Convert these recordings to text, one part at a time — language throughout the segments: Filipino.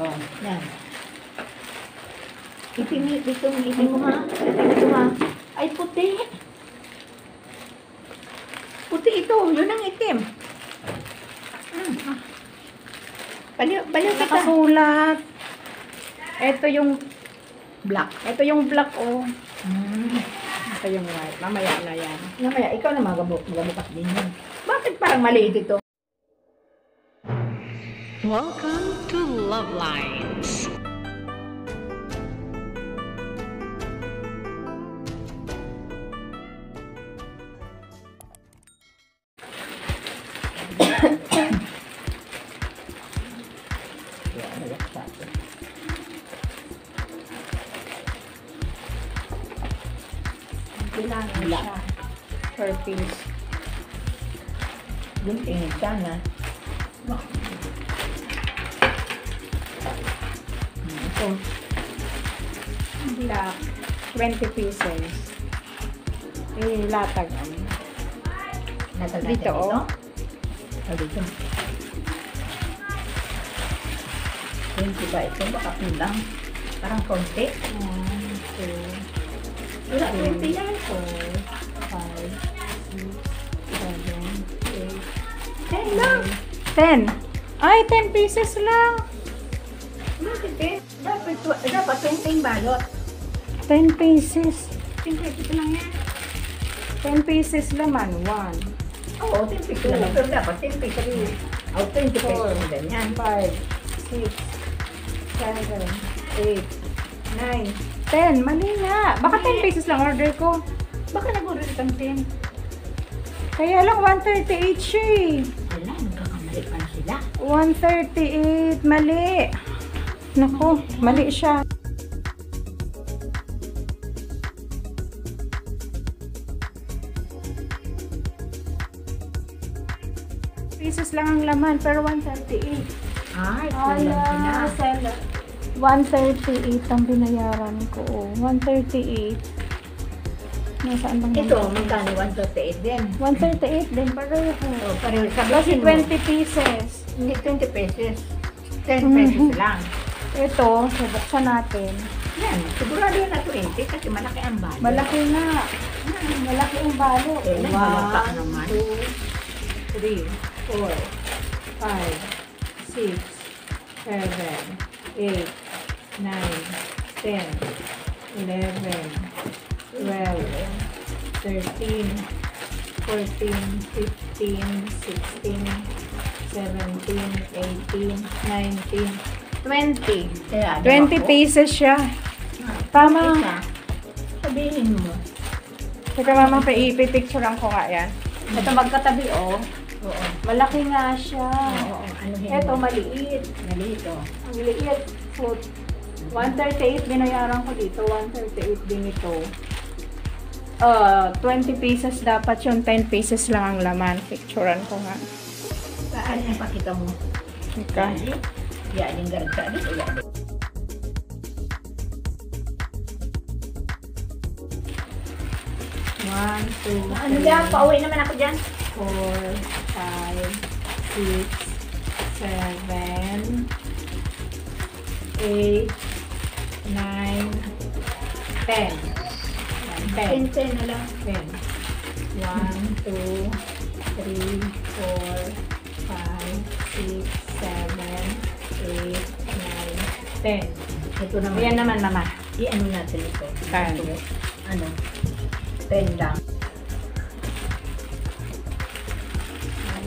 Oh, yan. Itim, itong itim mo ha. Itim ito ha. Ay, puti. Puti ito. Yun ang itim. Hmm. Baliw, baliw kita. Nakasulat. Ito yung, Black. ito yung black, oh. Hmm. Ito yung white. Mamaya na yan. Namaya, ikaw na magabu magabukas din yun. Bakit parang maliit ito? Welcome to Love Lines. Yan, nalak sa atin. Kailangan Black. siya. Per piece. Yung tingin ka Ito, Black. 20 pieces. Eh, latag. ano. nasa natin Dito, ito. oh. Oh, dito. 20 ba ito? Baka kulang. Parang konti. One, two, Wala, three, 20 yan. four, five, six, seven, eight, 10 lang. ten. Ay, 10 pieces lang. Bakit eh? Dapat, dapat 20 yung balot. 10 pieces. Siyempre, ito lang yan. 10 pieces laman. One, Oo, 10 pesos lang. Pero dapat 10 pesos. Oh, 20 Four. pesos ganyan. five, six, seven, eight, nine, ten. Mali nga. Baka 10 pieces lang order ko. Baka nag-order kang 10. Kaya lang 138 siya eh. Wala, nagkakamali pa na sila. 138. Mali. Naku, mali siya. Pieces lang ang laman, pero 138. Ay, Ala, seller. 138 ang binayaran ko. oh. 138. Nasaan bang Ito, magkano 138 din. 138 din, pareho. Oh, pareho. Kasi Sabihin mo, 20 pieces. hindi 20 pesos. 10 Mhm. pesos lang. Ito, subuksan natin. Yan, sigurado yun na 20 kasi malaki ang balot. Malaki nga. Hmm, Malaki ang balo. Eh, nagmamata naman. 2, 3, 4, 5, 6, 7, 8, 9, 10, 11, 12, 13, 14, 15, 16, 17, 18, 19, 20. Kaya, 20 ako, pieces siya. Tama. Sabihin mo. Teka mama, pa-ipipicturean ko nga yan. Ito magkatabi oh. Oo. Malaki nga siya. Oo, ano? Ito maliit. Nalito. Ang liit. So, 138 binayaran ko dito. 138 din ito. Uh, 20 pieces dapat yun. 10 pieces lang ang laman. Picturean ko nga. Saan yung pakita mo? Teka. Yan yung garagsa. Dito yan. One, two, Ano three, yan? Pauwi naman ako dyan. four, five, six, seven, eight, nine, ten. Yan, Ten. 10 na lang. Ten. One, two, three, four, five, six, seven, eight, nine, ten. Ito naman. Ayan naman, mama. I-ano natin ito. Ito, Ano? 10 lang.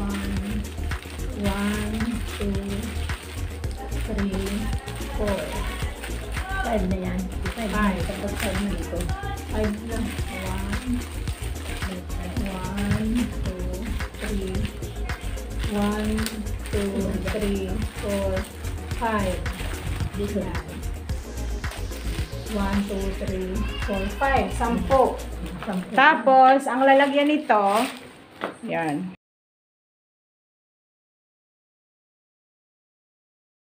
One, one, two, three, four, 5 na yan. 5 na. Five. Tapos 5 na dito. five lang. One, one, two, three, one, two, three, four, five. Dito. Yan. One, two, three, four, five. Sampo. Sampu. Tapos, ang lalagyan nito, yan.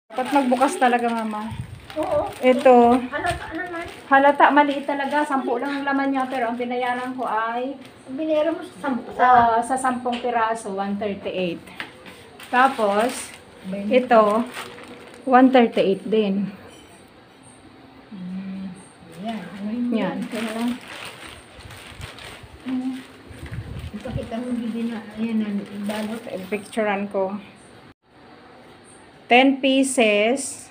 Dapat magbukas talaga, mama. Oo. Ito, Ano, ano man? halata, maliit talaga. Sampu lang ang laman niya, pero ang binayaran ko ay Binera mo sa sampu. Sa, sa, sa sampung piraso, 138. Tapos, ito, 138 din. Yan. Yun? Yan. Lang. Ipakita mo din na. Ayan ibalot. Picturean ko. 10 pieces.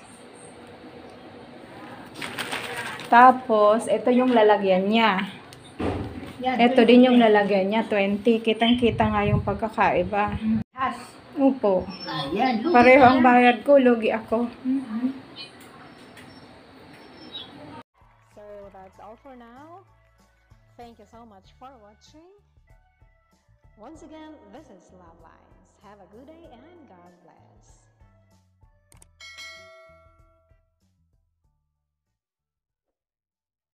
Tapos, ito yung lalagyan niya. Yan. Ito din yung lalagyan niya, 20. Kitang-kita nga yung pagkakaiba. Upo. Ayan. lugi Pareho ka. ang bayad ko, lugi ako. So that's all for now. Thank you so much for watching. Once again, this is Love Lines. Have a good day and God bless.